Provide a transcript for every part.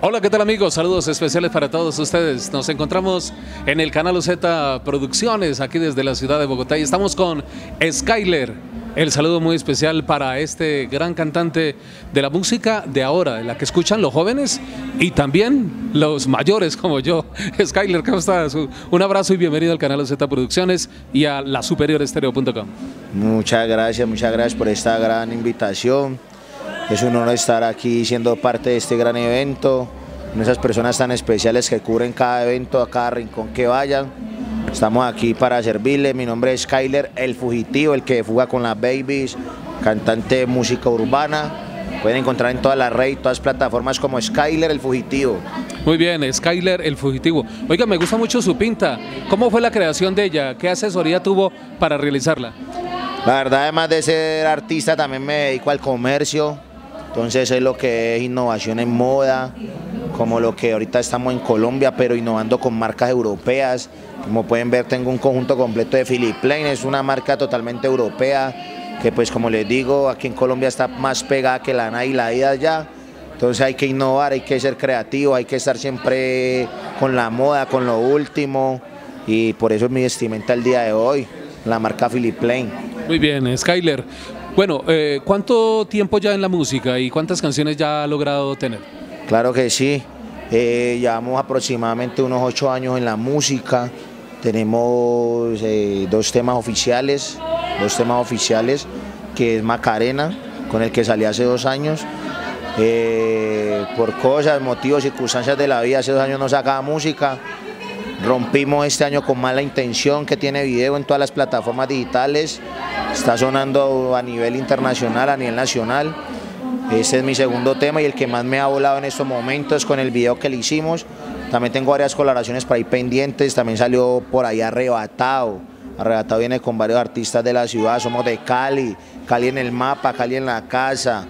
Hola, ¿qué tal amigos? Saludos especiales para todos ustedes. Nos encontramos en el canal Z Producciones, aquí desde la ciudad de Bogotá, y estamos con Skyler. El saludo muy especial para este gran cantante de la música de ahora, la que escuchan los jóvenes y también los mayores como yo. Skyler, ¿cómo estás? Un abrazo y bienvenido al canal Z Producciones y a la superiorestereo.com. Muchas gracias, muchas gracias por esta gran invitación. Es un honor estar aquí siendo parte de este gran evento, con esas personas tan especiales que cubren cada evento, a cada rincón que vayan. Estamos aquí para servirle, mi nombre es Skyler, el fugitivo, el que fuga con las babies, cantante de música urbana. Pueden encontrar en todas las redes, todas las plataformas como Skyler, el fugitivo. Muy bien, Skyler, el fugitivo. Oiga, me gusta mucho su pinta. ¿Cómo fue la creación de ella? ¿Qué asesoría tuvo para realizarla? La verdad, además de ser artista, también me dedico al comercio, entonces es lo que es innovación en moda, como lo que ahorita estamos en Colombia, pero innovando con marcas europeas. Como pueden ver, tengo un conjunto completo de Philip Plain, es una marca totalmente europea, que pues como les digo, aquí en Colombia está más pegada que la Nike y la Adidas ya. Entonces hay que innovar, hay que ser creativo, hay que estar siempre con la moda, con lo último. Y por eso es mi vestimenta el día de hoy, la marca Philip Plain. Muy bien, Skyler. Bueno, eh, ¿cuánto tiempo ya en la música y cuántas canciones ya ha logrado tener? Claro que sí, eh, llevamos aproximadamente unos ocho años en la música, tenemos eh, dos temas oficiales, dos temas oficiales, que es Macarena, con el que salí hace dos años, por cosas, motivos, circunstancias de la vida, hace dos años no sacaba música, rompimos este año con mala intención, que tiene video en todas las plataformas digitales, está sonando a nivel internacional, a nivel nacional. Este es mi segundo tema y el que más me ha volado en estos momentos con el video que le hicimos. También tengo varias colaboraciones por ahí pendientes, también salió por ahí Arrebatado. Arrebatado viene con varios artistas de la ciudad, somos de Cali, Cali en el mapa, Cali en la casa,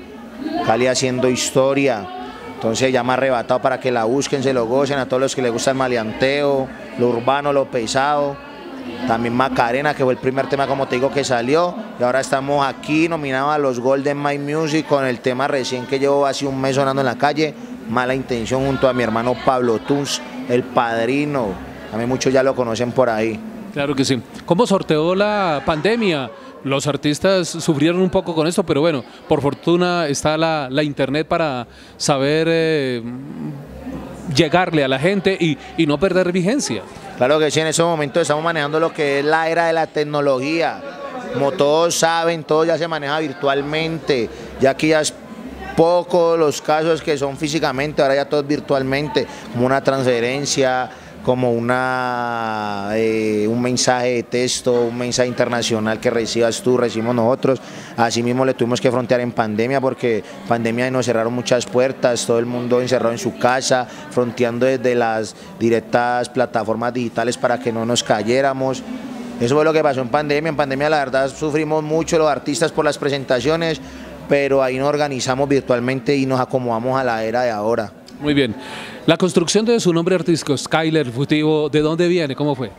Cali haciendo historia. Entonces llama Arrebatado para que la busquen, se lo gocen a todos los que les gusta el maleanteo, lo urbano, lo pesado también Macarena, que fue el primer tema, como te digo, que salió. Y ahora estamos aquí nominados a los Golden My Music con el tema recién que llevo hace un mes sonando en la calle, Mala Intención, junto a mi hermano Pablo Tuns, el padrino. Mí muchos ya lo conocen por ahí. Claro que sí. ¿Cómo sorteó la pandemia? Los artistas sufrieron un poco con esto, pero bueno, por fortuna está la, internet para saber eh, llegarle a la gente y, y no perder vigencia. Claro que sí, en ese momento estamos manejando lo que es la era de la tecnología. Como todos saben, todo ya se maneja virtualmente, ya que ya es poco los casos que son físicamente, ahora ya todo es virtualmente, como una transferencia, como una, eh, un mensaje de texto, un mensaje internacional que recibas tú, recibimos nosotros. Así mismo le tuvimos que frontear en pandemia porque pandemia nos cerraron muchas puertas, todo el mundo encerrado en su casa, fronteando desde las directas plataformas digitales para que no nos cayéramos. Eso fue lo que pasó en pandemia. En pandemia la verdad sufrimos mucho los artistas por las presentaciones, pero ahí nos organizamos virtualmente y nos acomodamos a la era de ahora. Muy bien. La construcción de su nombre artístico, Skyler Futivo, ¿de dónde viene? ¿Cómo fue?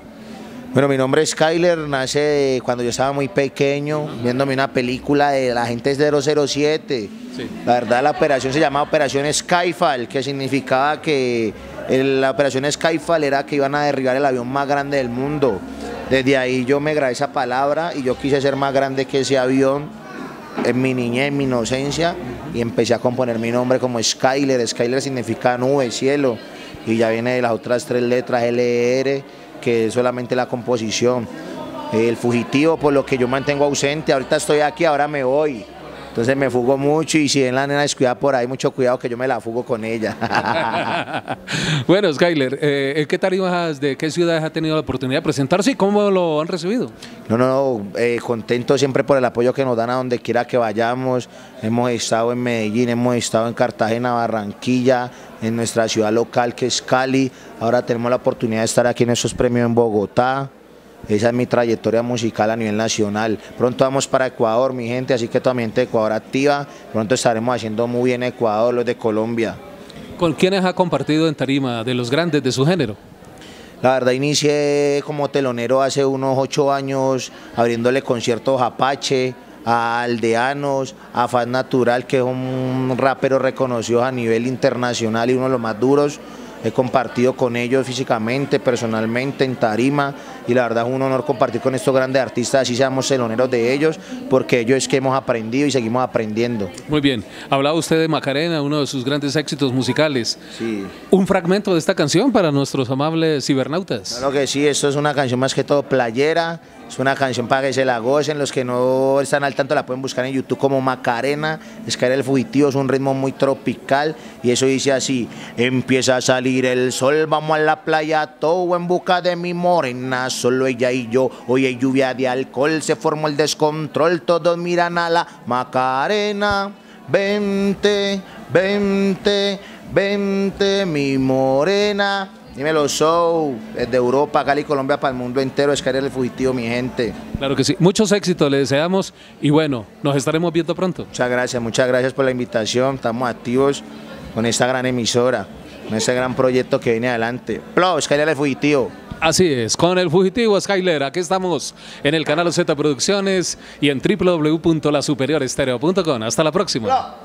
Bueno, mi nombre es Skyler, nace cuando yo estaba muy pequeño, viéndome una película de la gente 007. La verdad la operación se llamaba Operación Skyfall, que significaba que la operación Skyfall era que iban a derribar el avión más grande del mundo. Desde ahí yo me grabé esa palabra y yo quise ser más grande que ese avión en mi niñez, en mi inocencia, y empecé a componer mi nombre como Skyler. Skyler significa nube, cielo, y ya viene de las otras tres letras LR, que es solamente la composición. El fugitivo, por lo que yo mantengo ausente, ahorita estoy aquí, ahora me voy. Entonces me fugo mucho y si en la nena descuida por ahí, mucho cuidado que yo me la fugo con ella. bueno, Skyler, eh, ¿qué tarimas de qué ciudades ha tenido la oportunidad de presentarse y cómo lo han recibido? No, no, no, eh, contento siempre por el apoyo que nos dan a donde quiera que vayamos. Hemos estado en Medellín, hemos estado en Cartagena, Barranquilla, en nuestra ciudad local que es Cali. Ahora tenemos la oportunidad de estar aquí en estos premios en Bogotá. Esa es mi trayectoria musical a nivel nacional. Pronto vamos para Ecuador, mi gente, así que toda mi gente de Ecuador activa. Pronto estaremos haciendo muy bien Ecuador, los de Colombia. ¿Con quiénes ha compartido en tarima de los grandes de su género? La verdad inicié como telonero hace unos ocho años abriéndole conciertos a Apache, a Aldeanos, a Faz Natural, que es un rapero reconocido a nivel internacional y uno de los más duros. He compartido con ellos físicamente, personalmente, en tarima y la verdad es un honor compartir con estos grandes artistas, así seamos celoneros de ellos, porque ellos es que hemos aprendido y seguimos aprendiendo. Muy bien, hablaba usted de Macarena, uno de sus grandes éxitos musicales. Sí. Un fragmento de esta canción para nuestros amables cibernautas. Claro que sí, esto es una canción más que todo playera, es una canción para que se la gocen, los que no están al tanto la pueden buscar en YouTube como Macarena, es que el fugitivo, es un ritmo muy tropical y eso dice así, empieza a salir el sol, vamos a la playa, todo en busca de mi morena, solo ella y yo, hoy hay lluvia de alcohol, se formó el descontrol, todos miran a la Macarena, vente, vente, vente mi morena. Dímelo, show, desde Europa, Cali, Colombia, para el mundo entero, es el fugitivo, mi gente. Claro que sí. Muchos éxitos le deseamos y bueno, nos estaremos viendo pronto. Muchas gracias, muchas gracias por la invitación. Estamos activos con esta gran emisora, con este gran proyecto que viene adelante. Plo, Skyler el fugitivo. Así es, con el fugitivo Skyler, aquí estamos en el canal Z Producciones y en www.lasuperiorestereo.com. Hasta la próxima.